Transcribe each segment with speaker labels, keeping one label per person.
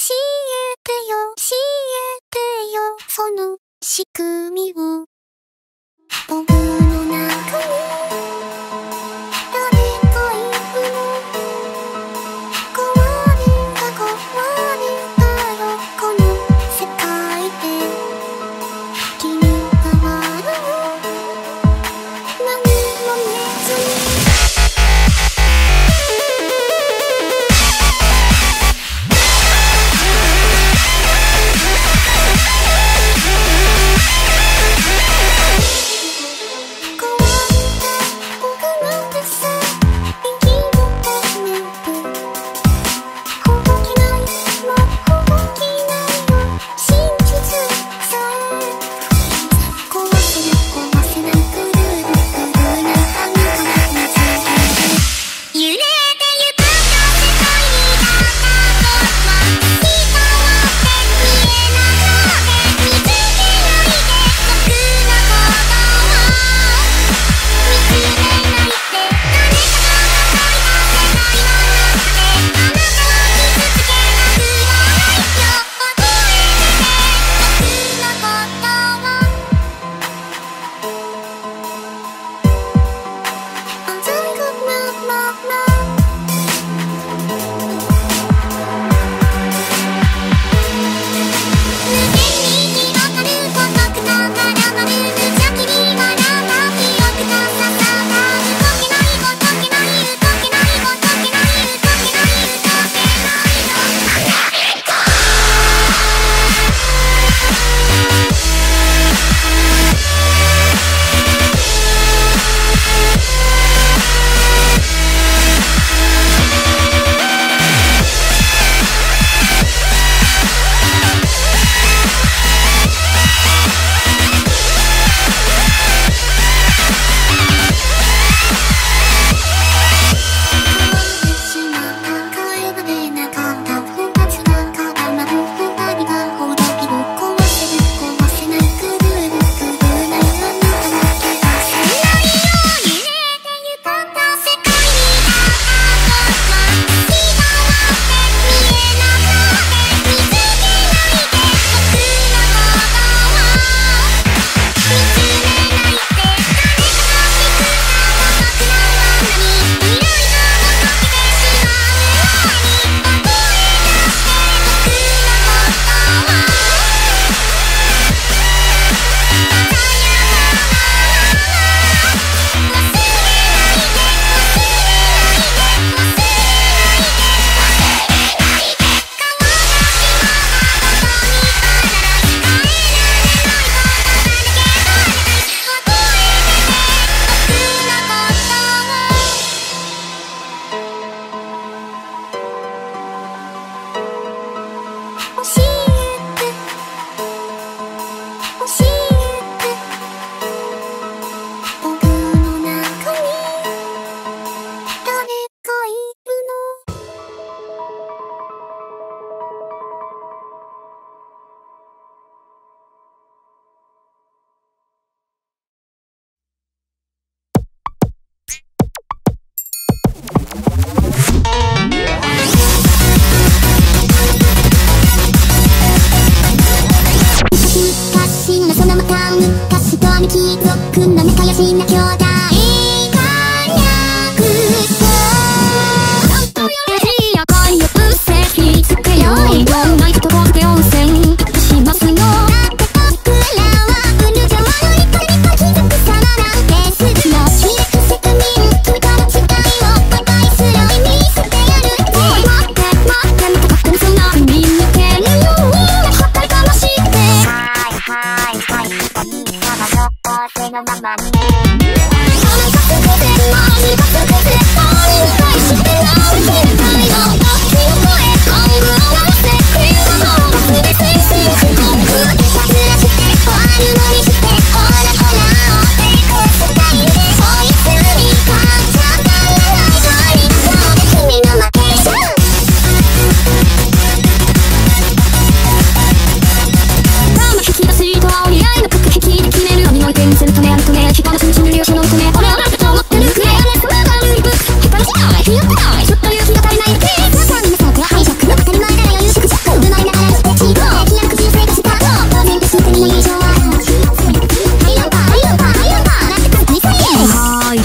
Speaker 1: えてよ、教えてよ、その仕組みを。僕の中に、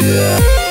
Speaker 2: Yeah.